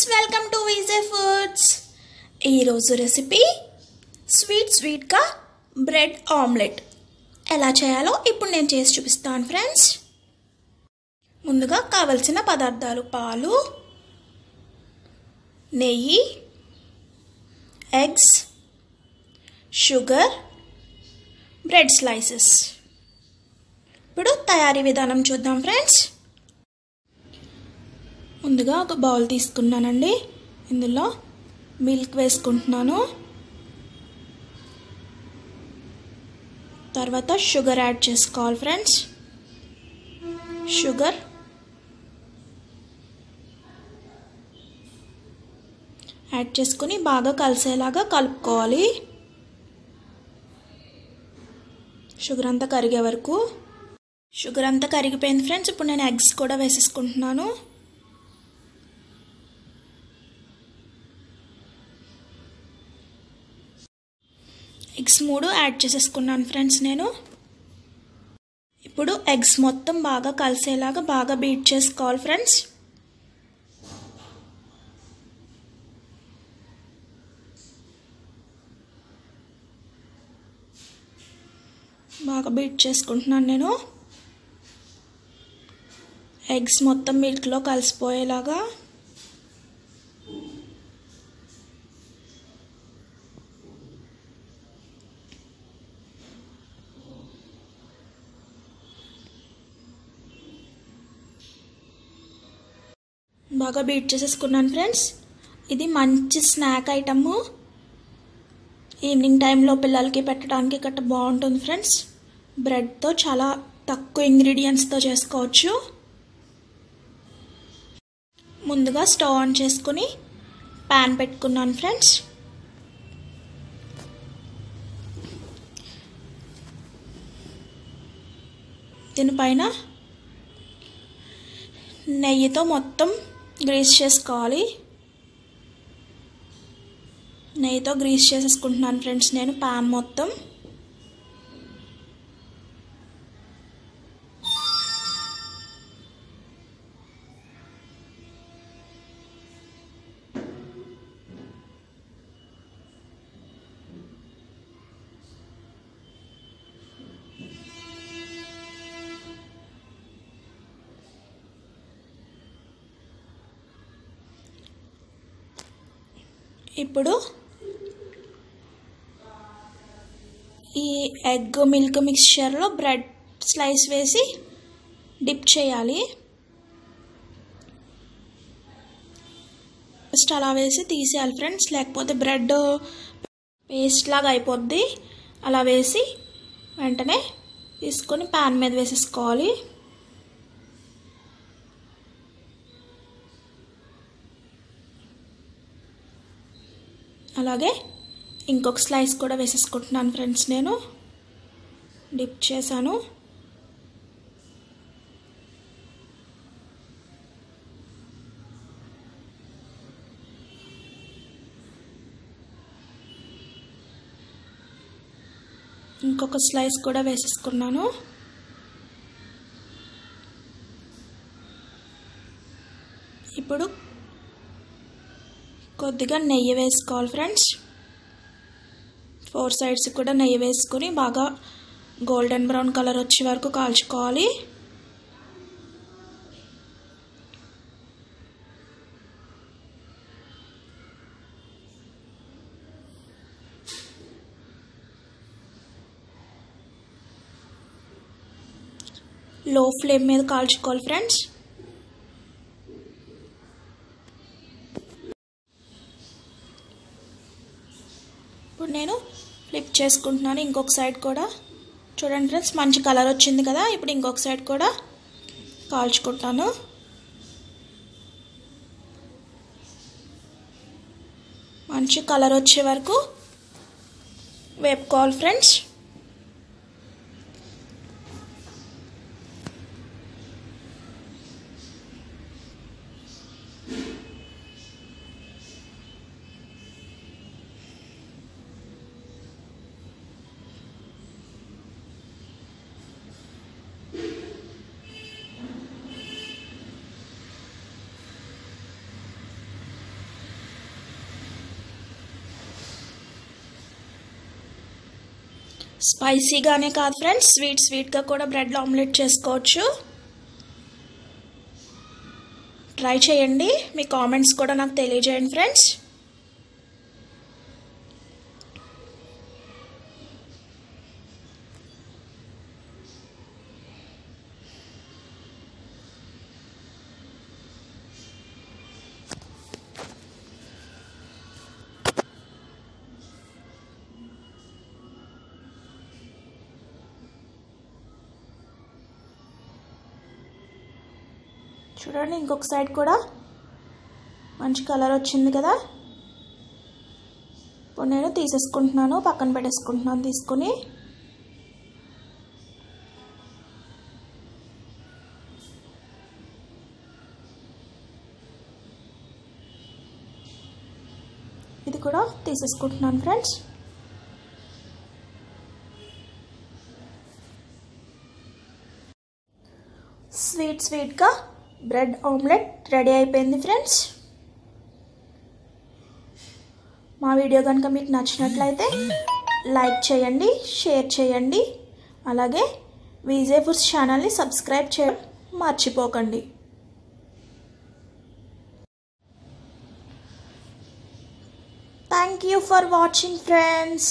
Vijay foods. ఈరోజు recipe sweet స్వీట్గా bread omelette. ఎలా చేయాలో ఇప్పుడు నేను చేసి చూపిస్తాను ఫ్రెండ్స్. ముందుగా కావలసిన పదార్థాలు పాలు నెయ్యి ఎగ్స్ షుగర్ బ్రెడ్ స్లైసెస్. ఇప్పుడు తయారీ విధానం చూద్దాం ఫ్రెండ్స్. ముందుగా ఒక బౌల్ తీసుకున్నానండి. ఇందులో మిల్క్ వేసుకుంటున్నాను. తర్వాత షుగర్ యాడ్ చేసుకోవాలి ఫ్రెండ్స్. షుగర్. యాడ్ చేసుకొని బాగా కలిసేలాగా కలుపుకోవాలి. షుగర్ అంతా కరిగే వరకు. షుగర్ అంతా కరిగిపోయింది ఫ్రెండ్స్. ఇప్పుడు నేను ఎగ్స్ కూడా వేసేసుకుంటున్నాను. ఎగ్స్ మూడు యాడ్ చేసేసుకున్నాను ఫ్రెండ్స్ నేను. ఇప్పుడు ఎగ్స్ మొత్తం బాగా కలిసేలాగా బాగా బీట్ చేసుకోవాలి ఫ్రెండ్స్. బాగా బీట్ చేసుకుంటున్నాను నేను. ఎగ్స్ మొత్తం మిల్క్లో కలిసిపోయేలాగా బాగా బీట్ చేసేసుకున్నాను ఫ్రెండ్స్. ఇది మంచి స్నాక్ ఐటము. ఈవినింగ్ టైంలో పిల్లలకి పెట్టడానికి గట్ట బాగుంటుంది ఫ్రెండ్స్. బ్రెడ్తో చాలా తక్కువ ఇంగ్రీడియంట్స్తో చేసుకోవచ్చు. ముందుగా స్టవ్ ఆన్ చేసుకుని ప్యాన్ పెట్టుకున్నాను ఫ్రెండ్స్. దీనిపైన నెయ్యితో మొత్తం గ్రీస్ చేసుకోవాలి. నెయ్యితో గ్రీస్ చేసేసుకుంటున్నాను ఫ్రెండ్స్ నేను ప్యాన్ మొత్తం. ఇప్పుడు ఈ ఎగ్ మిల్క్ మిక్స్చర్లో బ్రెడ్ స్లైస్ వేసి డిప్ చేయాలి. ఫస్ట్ అలా వేసి తీసేయాలి ఫ్రెండ్స్. లేకపోతే బ్రెడ్ పేస్ట్ లాగా అయిపోద్ది. అలా వేసి వెంటనే తీసుకొని ప్యాన్ మీద వేసేసుకోవాలి. అలాగే ఇంకొక స్లైస్ కూడా వేసేసుకుంటున్నాను ఫ్రెండ్స్ నేను. డిప్ చేశాను. ఇంకొక స్లైస్ కూడా వేసేసుకున్నాను. ఇప్పుడు కొద్దిగా నెయ్యి వేసుకోవాలి ఫ్రెండ్స్. ఫోర్ సైడ్స్ కూడా నెయ్యి వేసుకొని బాగా గోల్డెన్ బ్రౌన్ కలర్ వచ్చే వరకు కాల్చుకోవాలి. లో ఫ్లేమ్ మీద కాల్చుకోవాలి ఫ్రెండ్స్. ఇప్పుడు నేను ఫ్లిప్ చేసుకుంటున్నాను. ఇంకొక సైడ్ కూడా. చూడండి ఫ్రెండ్స్ మంచి కలర్ వచ్చింది కదా. ఇప్పుడు ఇంకొక సైడ్ కూడా కాల్చుకుంటాను. మంచి కలర్ వచ్చే వరకు వేపుకోవాలి ఫ్రెండ్స్ స్పైసీగానే కాదు ఫ్రెండ్స్. స్వీట్ స్వీట్గా కూడా బ్రెడ్లో ఆమ్లెట్ చేసుకోవచ్చు. ట్రై చేయండి. మీ కామెంట్స్ కూడా నాకు తెలియజేయండి ఫ్రెండ్స్. చూడండి ఇంకొక సైడ్ కూడా. మంచి కలర్ వచ్చింది కదా. ఇప్పుడు నేను తీసేసుకుంటున్నాను పక్కన పెట్టేసుకుంటున్నాను తీసుకుని. ఇది కూడా తీసేసుకుంటున్నాను ఫ్రెండ్స్ స్వీట్ స్వీట్గా బ్రెడ్ ఆమ్లెట్ రెడీ అయిపోయింది ఫ్రెండ్స్. మా వీడియో కనుక మీకు నచ్చినట్లయితే లైక్ చేయండి షేర్ చేయండి. అలాగే విజయ్ ఫుడ్స్ ఛానల్ని సబ్స్క్రైబ్ చేయడం మర్చిపోకండి. Thank you for watching friends